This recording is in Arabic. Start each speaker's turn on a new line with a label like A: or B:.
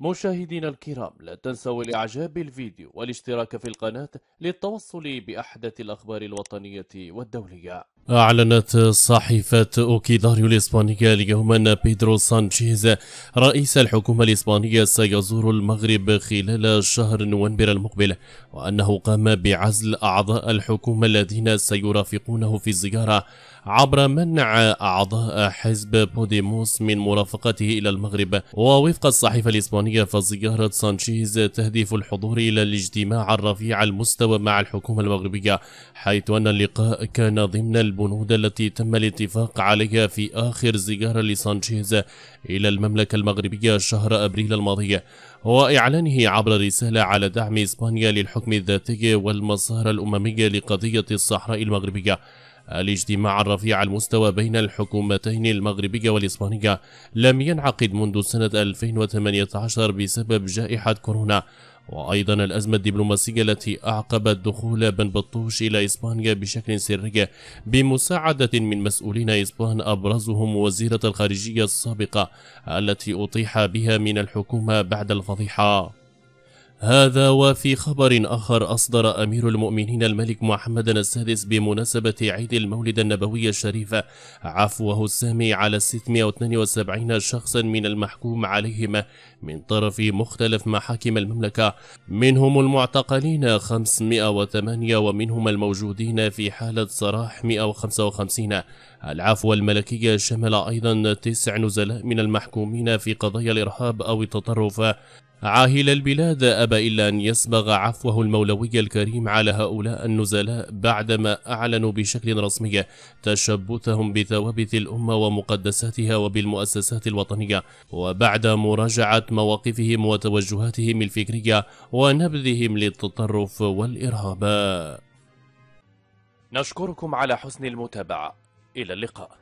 A: مشاهدينا الكرام لا تنسوا الإعجاب بالفيديو والاشتراك في القناة للتوصل بأحدث الأخبار الوطنية والدولية.
B: أعلنت صحيفة أوكيداريو الإسبانية اليوم أن بيدرو سانشيز. رئيس الحكومة الإسبانية سيزور المغرب خلال شهر نوفمبر المقبل وأنه قام بعزل أعضاء الحكومة الذين سيرافقونه في الزيارة عبر منع أعضاء حزب بوديموس من مرافقته إلى المغرب. ووفق الصحيفة الإسبانية فزيارة سانشيز تهدف الحضور إلى الاجتماع الرفيع المستوى مع الحكومة المغربية حيث أن اللقاء كان ضمن البنود التي تم الاتفاق عليها في آخر زيارة لسانشيز إلى المملكة المغربية شهر أبريل الماضي وإعلانه عبر رسالة على دعم إسبانيا للحكم الذاتي والمسار الأممي لقضية الصحراء المغربية. الاجتماع الرفيع المستوى بين الحكومتين المغربية والإسبانية لم ينعقد منذ سنة 2018 بسبب جائحة كورونا. وأيضا الأزمة الدبلوماسية التي أعقبت دخول بن بطوش إلى إسبانيا بشكل سري بمساعدة من مسؤولين إسبان أبرزهم وزيرة الخارجية السابقة التي أطيح بها من الحكومة بعد الفضيحة. هذا وفي خبر آخر أصدر أمير المؤمنين الملك محمد السادس بمناسبة عيد المولد النبوي الشريف عفوه السامي على 672 شخصا من المحكوم عليهم من طرف مختلف محاكم المملكة. منهم المعتقلين 508 ومنهم الموجودين في حالة سراح 155 العفو الملكي شمل أيضا تسع نزلاء من المحكومين في قضايا الإرهاب أو التطرف. عاهل البلاد أبى إلا أن يسبغ عفوه المولوي الكريم على هؤلاء النزلاء بعدما أعلنوا بشكل رسمي تشبثهم بثوابت الأمة ومقدساتها وبالمؤسسات الوطنية وبعد مراجعة مواقفهم وتوجهاتهم الفكرية ونبذهم للتطرف والإرهاب.
A: نشكركم على حسن المتابعة. إلى اللقاء.